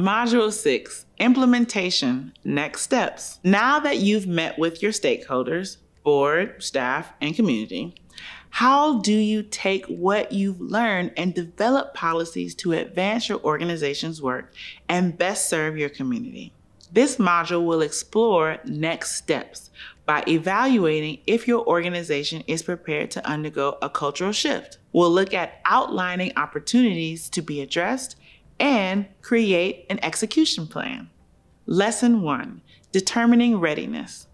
Module 6 Implementation Next Steps. Now that you've met with your stakeholders, board, staff, and community, how do you take what you've learned and develop policies to advance your organization's work and best serve your community? This module will explore next steps by evaluating if your organization is prepared to undergo a cultural shift. We'll look at outlining opportunities to be addressed and create an execution plan. Lesson one Determining readiness.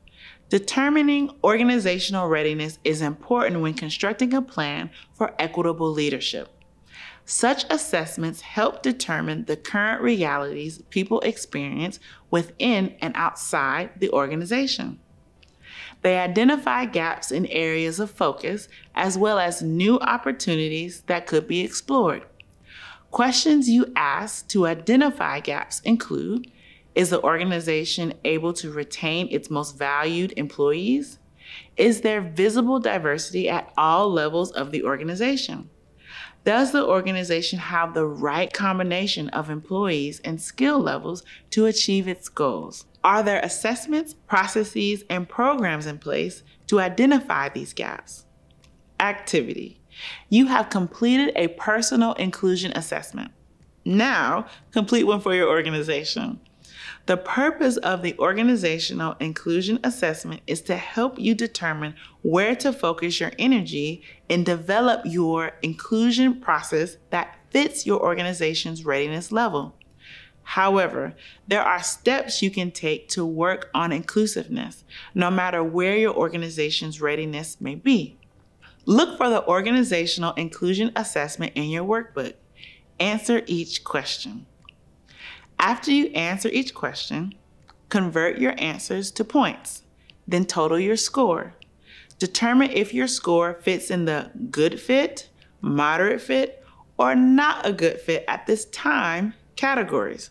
Determining organizational readiness is important when constructing a plan for equitable leadership. Such assessments help determine the current realities people experience within and outside the organization. They identify gaps in areas of focus as well as new opportunities that could be explored. Questions you ask to identify gaps include Is the organization able to retain its most valued employees? Is there visible diversity at all levels of the organization? Does the organization have the right combination of employees and skill levels to achieve its goals? Are there assessments, processes, and programs in place to identify these gaps? Activity. You have completed a personal inclusion assessment. Now, complete one for your organization. The purpose of the organizational inclusion assessment is to help you determine where to focus your energy and develop your inclusion process that fits your organization's readiness level. However, there are steps you can take to work on inclusiveness, no matter where your organization's readiness may be. Look for the organizational inclusion assessment in your workbook. Answer each question. After you answer each question, convert your answers to points, then total your score. Determine if your score fits in the good fit, moderate fit, or not a good fit at this time categories.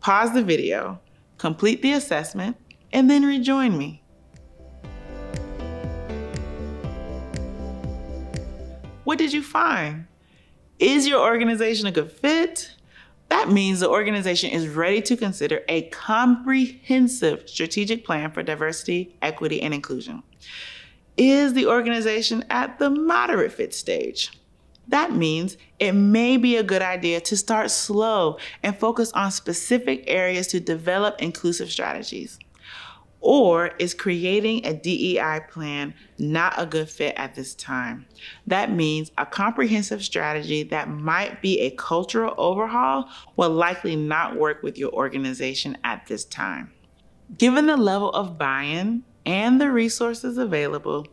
Pause the video, complete the assessment, and then rejoin me. What did you find? Is your organization a good fit? That means the organization is ready to consider a comprehensive strategic plan for diversity, equity, and inclusion. Is the organization at the moderate fit stage? That means it may be a good idea to start slow and focus on specific areas to develop inclusive strategies. Or is creating a DEI plan not a good fit at this time? That means a comprehensive strategy that might be a cultural overhaul will likely not work with your organization at this time. Given the level of buy in and the resources available,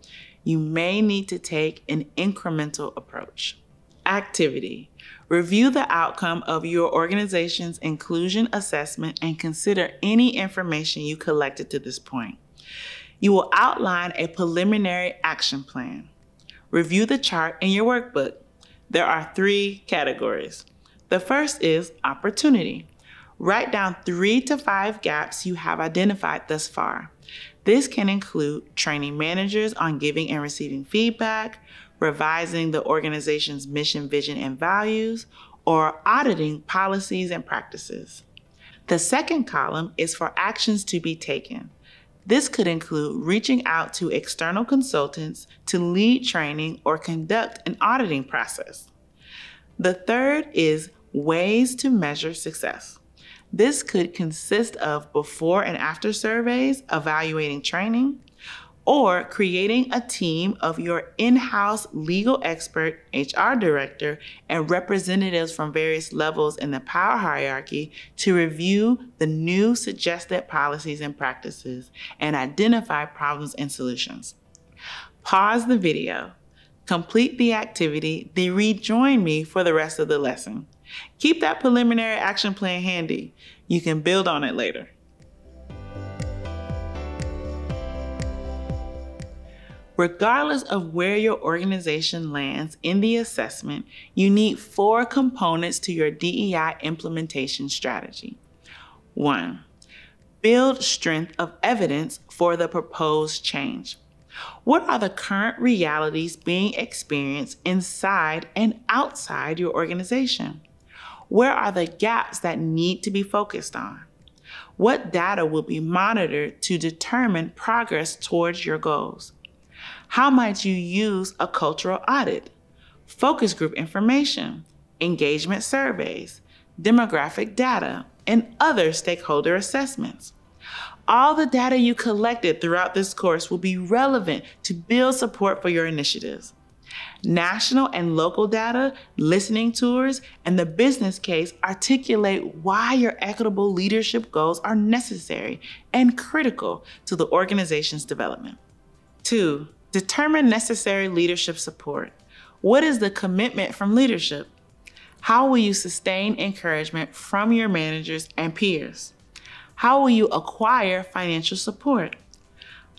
you may need to take an incremental approach. Activity Review the outcome of your organization's inclusion assessment and consider any information you collected to this point. You will outline a preliminary action plan. Review the chart in your workbook. There are three categories. The first is opportunity. Write down three to five gaps you have identified thus far. This can include training managers on giving and receiving feedback, revising the organization's mission, vision, and values, or auditing policies and practices. The second column is for actions to be taken. This could include reaching out to external consultants to lead training or conduct an auditing process. The third is ways to measure success. This could consist of before and after surveys evaluating training, or creating a team of your in house legal expert, HR director, and representatives from various levels in the power hierarchy to review the new suggested policies and practices and identify problems and solutions. Pause the video, complete the activity, then rejoin me for the rest of the lesson. Keep that preliminary action plan handy. You can build on it later. Regardless of where your organization lands in the assessment, you need four components to your DEI implementation strategy. One, build strength of evidence for the proposed change. What are the current realities being experienced inside and outside your organization? Where are the gaps that need to be focused on? What data will be monitored to determine progress towards your goals? How might you use a cultural audit, focus group information, engagement surveys, demographic data, and other stakeholder assessments? All the data you collected throughout this course will be relevant to build support for your initiatives. National and local data, listening tours, and the business case articulate why your equitable leadership goals are necessary and critical to the organization's development. Two, determine necessary leadership support. What is the commitment from leadership? How will you sustain encouragement from your managers and peers? How will you acquire financial support?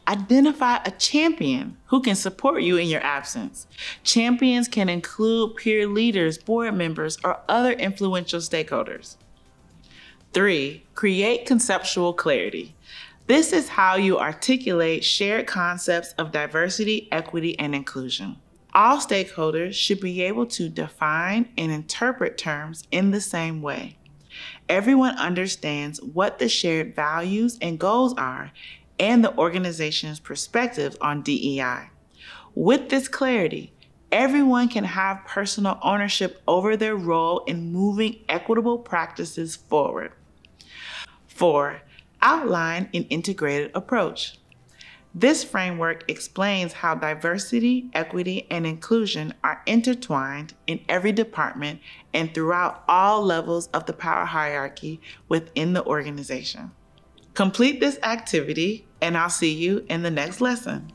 Identify a champion who can support you in your absence. Champions can include peer leaders, board members, or other influential stakeholders. Three, create conceptual clarity. This is how you articulate shared concepts of diversity, equity, and inclusion. All stakeholders should be able to define and interpret terms in the same way. Everyone understands what the shared values and goals are and the organization's perspectives on DEI. With this clarity, everyone can have personal ownership over their role in moving equitable practices forward. Four, outline an integrated approach. This framework explains how diversity, equity, and inclusion are intertwined in every department and throughout all levels of the power hierarchy within the organization. Complete this activity, and I'll see you in the next lesson.